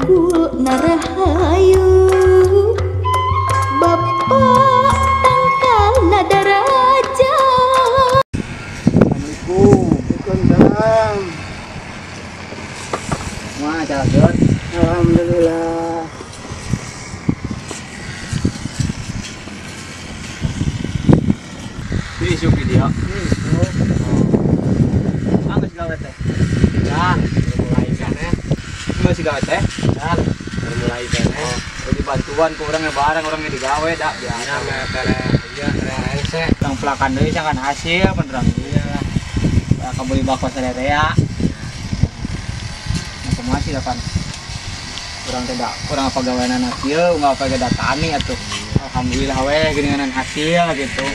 tunggul narahayu Bapak tangkal nada raja Assalamualaikum. Waalaikumsalam. Wah, jalan Alhamdulillah. Ini isu video. Nggak gawe teh. Ya, mulai kan ya. Sih gawe teh. Mulai. Jadi bantuan ke orang yang barang orang yang digawe dak biasa. Ya, tere, iya, tere, rese. Orang pelakan deui jangan hasil beneran. Iya. Ya, kamu di bako sadaya ya. Nah, kumaha sih kan. Kurang tidak, kurang apa gawean anak kieu, nggak apa geda tani atuh. Alhamdulillah we geuningan hasil gitu.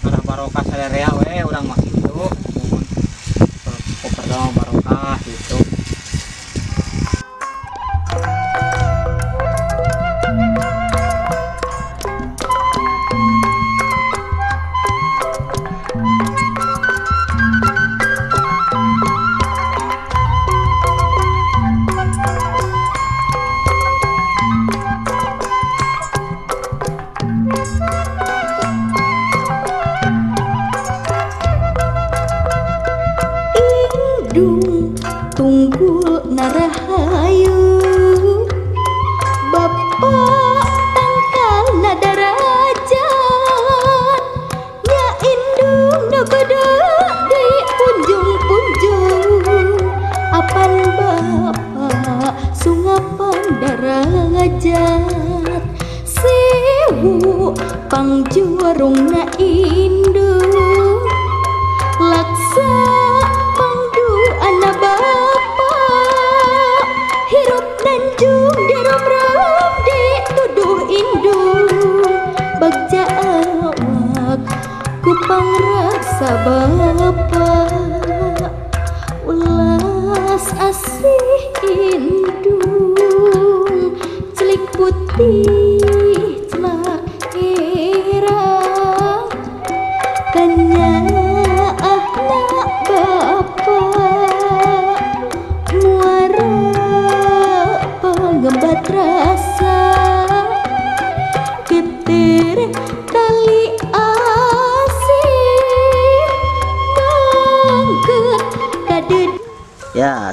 Karena barokah sadaya we urang mah kitu. Mohon pertama barokah gitu. Sewu pangjuarung na indung laksa pangdu anak bapak. Hirup nanjung ram di tuduh indung bagja awak ku pangraksa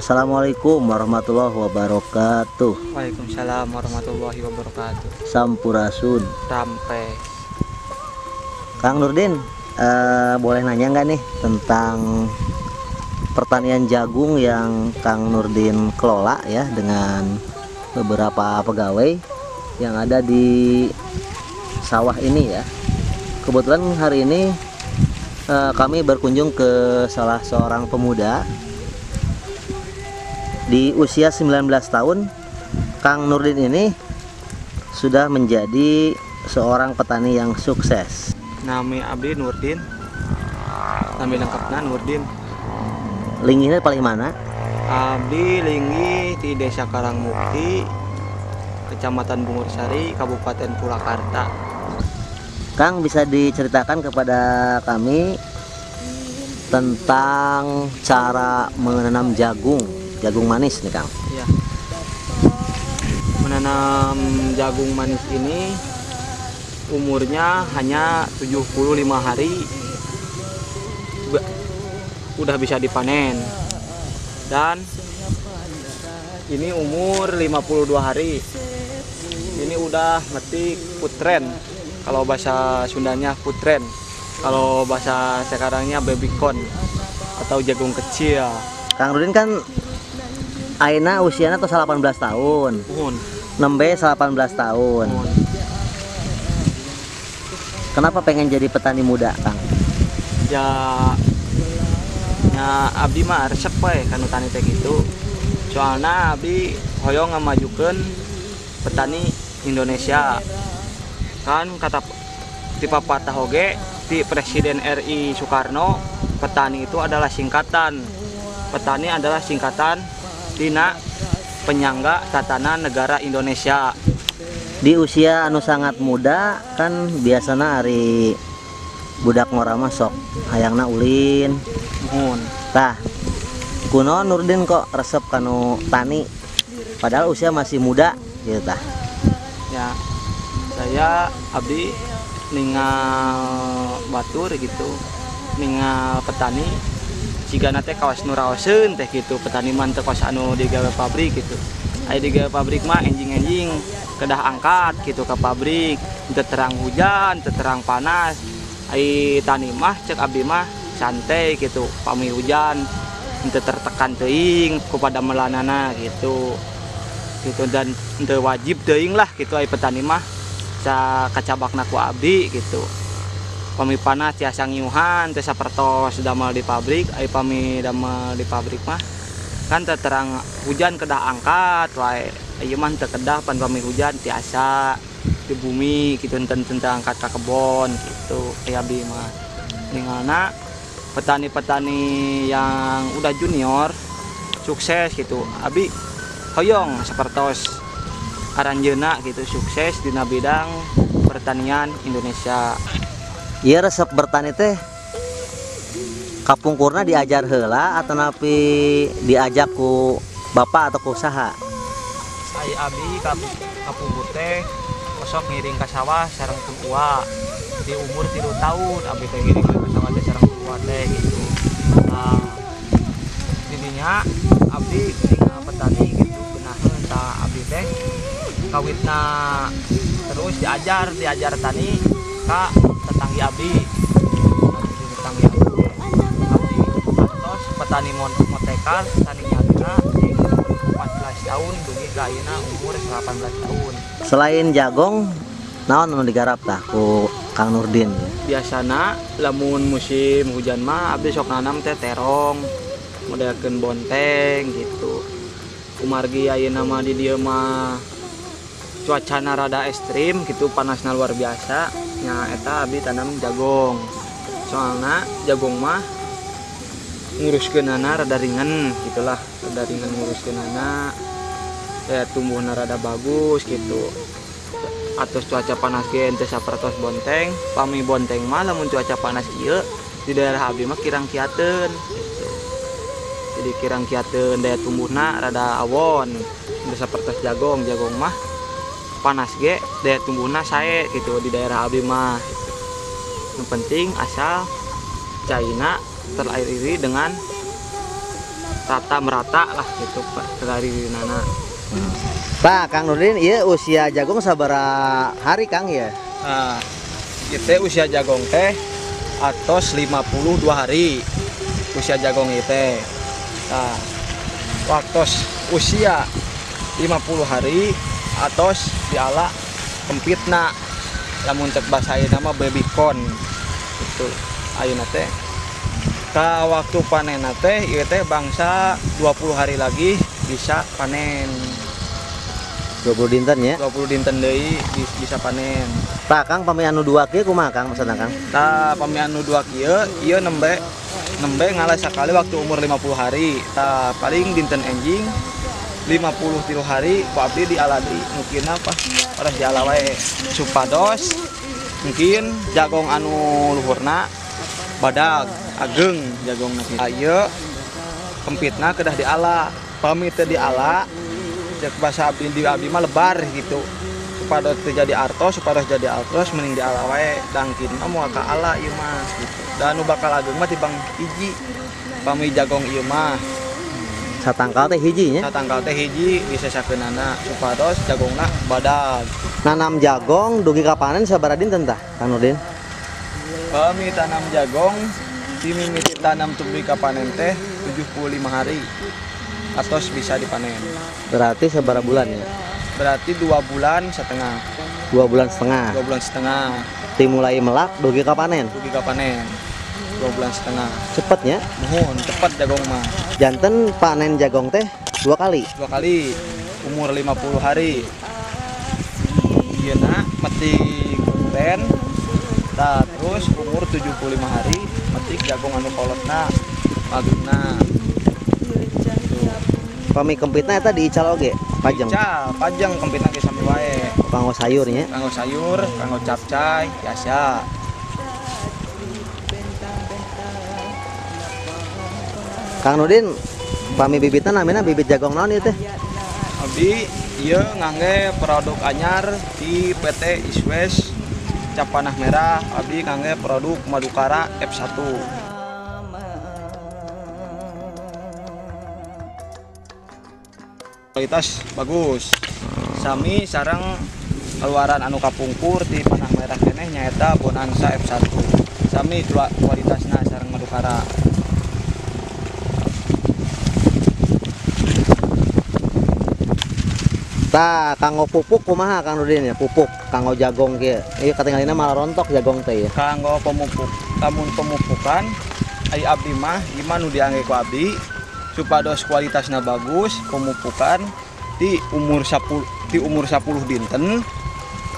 assalamualaikum warahmatullahi wabarakatuh. Waalaikumsalam warahmatullahi wabarakatuh. Sampurasun. Sampai Kang Nurdin, eh, boleh nanya nggak nih tentang pertanian jagung yang Kang Nurdin kelola ya dengan beberapa pegawai yang ada di sawah ini ya. Kebetulan hari ini eh, kami berkunjung ke salah seorang pemuda di usia 19 tahun. Kang Nurdin ini sudah menjadi seorang petani yang sukses. Nami Abdi Nurdin. Nami lengkapnya Nurdin. Linggihnya paling mana? Abdi Linggi di Desa Karangmukti, Kecamatan Bungursari, Kabupaten Purwakarta. Kang bisa diceritakan kepada kami tentang cara menanam jagung, jagung manis nih Kang. Ya. Menanam jagung manis ini umurnya hanya 75 hari. Udah bisa dipanen. Dan ini umur 52 hari. Ini udah metik putren. Kalau bahasa Sundanya putren. Kalau bahasa sekarangnya baby corn atau jagung kecil. Kang Rudin kan Aina usianya tuh 18 tahun, nembe 18 tahun. Kenapa pengen jadi petani muda, Kang? ya ya abdi mah resep we kanu tani teh gitu. Soalnya abdi hoyong ngamajukeun petani Indonesia. Kan kata di papatah oge di Presiden RI Soekarno petani itu adalah singkatan. Petani adalah singkatan dina penyangga tatanan negara Indonesia. Di usia anu sangat muda kan biasana hari budak ngora mah sok hayangna ulin. mohon Tah, kuno Nurdin kok resep kanu tani? Padahal usia masih muda gitu tah. Ya saya abdi ningal batur gitu ningal petani jika nanti kawas nuraosen teh gitu petani man teu kawas anu digawe pabrik gitu. Aya digawe pabrik mah enjing-enjing kedah angkat gitu ke pabrik. Teu terang hujan teu terang panas. Ai tani mah cek abdi mah santai gitu pami hujan. Teu tertekan teuing kepada melanana gitu. Gitu dan teu wajib teuing lah gitu ai petani mah ca kacabakna ku abdi gitu pami panas tiasa ngiuhan teu sapertos damel di pabrik ai pami damel di pabrik mah. Kan terang hujan kedah angkat wae ieu mah teu kedah pan pami hujan tiasa di bumi gitu enten angkat ke kebon gitu mah ningalna petani-petani yang udah junior sukses gitu abi hoyong sepertos aranjeuna gitu sukses di bidang pertanian Indonesia iya resep bertani teh. Kapungkurna diajar heula atau napi diajak ku bapak atau ku saha Ai abi ka kapungkur teh kosok ngiring ke sawah sareng tua. Di umur tilu tahun abi teh ngiring ke sawah teh sareng tua teh gitu. Nah didinya abdi tinggal petani gitu. Benaheun ta abdi teh kawitna terus diajar diajar tani ka abdi abdi abdi kantos petani motekar tani nyadina di umur 14 tahun dugi ka ayeuna umur 18 tahun. Selain jagong naon anu digarap tah ku Kang Nurdin? Biasana lamun musim hujan mah abdi sok nanam teh terong modelkeun bonteng gitu. Kumargi ayeuna mah di dieu mah cuacana rada ekstrim gitu panasnya luar biasa. Nya eta abdi tanam jagong. Soalnya jagong mah nguruskeunana rada ringan gitulah. Rada ringan nguruskeunana ya tumbuhna rada bagus gitu. Atus cuaca panas ge teu sapertos bonteng pami bonteng mah lamun cuaca panas ieu di daerah abdi mah kirang kiateun gitu. jadi kirang kiateun daya tumbuhna rada awon. Teu sapertos jagong jagong mah panas ge daya tumbuhna sae gitu di daerah abdi mah. Yang penting asal caina teraliri dengan rata merata lah gitu teraliri nana Pak Kang Nurdin iya usia jagung sabara hari Kang ya Nah, itu usia jagong teh atos 52 hari usia jagong itu. Nah, waktu usia 50 hari atos diala kempitna lamun cek bahasa ayeuna mah baby corn itu ayeuna teh. Ka waktu panen teh ieu teh bangsa 20 hari lagi bisa panen. 20 dinten ya? 20 dinten deui bis- bisa panen. Pak Kang pami anu dua kieu kumaha Kang maksudna Kang? Ta pamianu dua kieu ieu nembe nembe ngalah sekali waktu umur 50 hari. Ta paling dinten enjing 50 tilu hari ku abdi di aladi. Mungkin apa? Orang di ala wae supados. Mungkin jagong anu luhurna badag ageng jagong nanti ayo kempitna kedah di ala. Pamit di ala. Cek bahasa abdi di abdi mah lebar gitu. Supaya terjadi artos supaya jadi artos mending di ala wae. Dangkin moal ka ala ieu mah gitu. Dan nu bakal ageng mah tibang hiji. Pami jagong ieu mah satangkal teh hiji nya. Nah, tanggal teh hiji disesakeunana supados jagongna badag nanam jagong dugi ka panen sabara dinten tah Kang Nurdin? Kami tanam jagong dimimiti tanam tubi ka panen teh 75 hari atos bisa dipanen. Berarti sabara bulan ya? Berarti dua bulan setengah. Dua bulan setengah. Dua bulan setengah. Dimulai melak dugi ka panen? Tubi ka panen. Dua bulan setengah. Cepetnya mohon cepat jagong mah janten panen jagong teh dua kali. Dua kali umur 50 hari. Iya nak metik konten Nah, terus umur 75 hari metik jagung anu kolotna maguna pami kempitna eta diical oge pajeng? Ical, pajang kempit lagi sampai wae. Kanggo sayurnya? Kanggo sayur kanggo capcay biasa Kang Nurdin pami bibitna namina bibit jagong naon ieu teh? Abi ieu ngangge produk anyar di PT Iswes Capanah Merah. Abi ngangge produk Madukara F1 kualitas bagus. Sami sarang keluaran anu kapungkur di panah merah keneh nyaeta Bonanza F1 sami kua- kualitasna sarang Madukara Tah, kanggo pupuk kumaha Kang Nurdin ya? Pupuk kanggo jagong kieu. Ieu katinggalina malah rontok jagong teh ya. kanggo pemupuk namun pemupukan ai abdi mah gimana nu diangge ku abdi supados kualitasnya bagus pemupukan di umur 10 di umur 10 dinten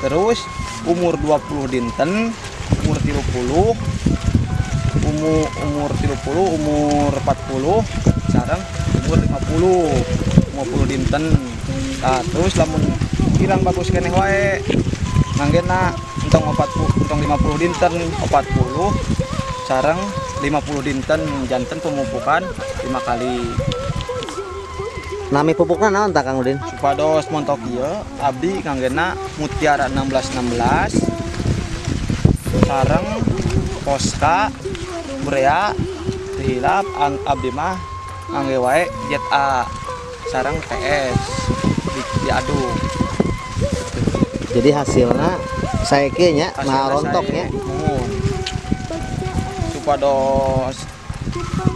terus umur 20 dinten umur 30 umur umur 30 umur 40 sareng umur 50 50 dinten nah, terus lamun hilang bagus keneh wae manggena entong 40 entong 50 dinten 40 sareng 50 dinten janten pemupukan lima kali. Nami pupukna naon tah Kang Nurdin? supados montok ieu abdi kanggena mutiara 1616 sareng poska urea hilap ang abdi mah angge wae jet A. Sareng TS diaduk Jadi hasilnya saya nya malah rontok ya. Supados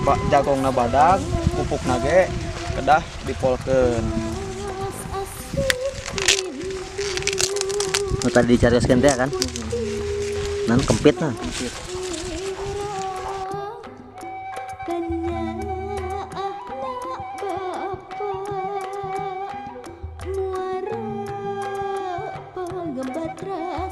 ba- jagongna badag pupuk nage kedah dipolkeun Nu tadi dicarioskeun teh kan. Nan kempit nah. Kanya Chandra